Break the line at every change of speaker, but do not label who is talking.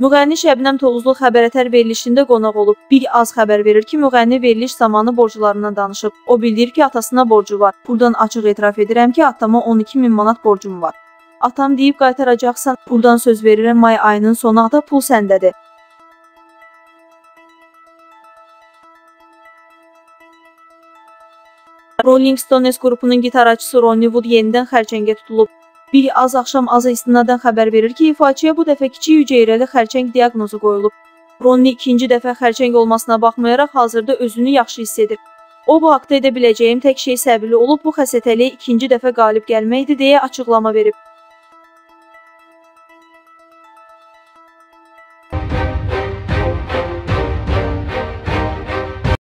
Müğənni Şəbnəm Tovuzlu xəbərətər verilişində qonaq olub. Bir az xəbər verir ki, müğənni veriliş zamanı borclarından danışıb. O bildirir ki, atasına borcu var. Buradan açıq etiraf edirəm ki, atama 12 min manat borcum var. Atam deyib qaytaracaqsan. Buradan söz verirəm may ayının sonu ata pul səndədir. Rolling Stones qrupunun gitarçısı Ronnie Wood yenidən xərçəngə tutulub. Bir az axşam azı istinadən xəbər verir ki, ifaçıya bu dəfə kiçik hüceyrəli xərçəng diaqnozu qoyulub. Ronnie ikinci dəfə xərçəng olmasına baxmayaraq hazırda özünü yaxşı hiss edir. O bu haqda edə biləcəyim tək şey səbirli olub bu xəstəliyə ikinci dəfə qalib gəlməkdir deyə açıqlama verib.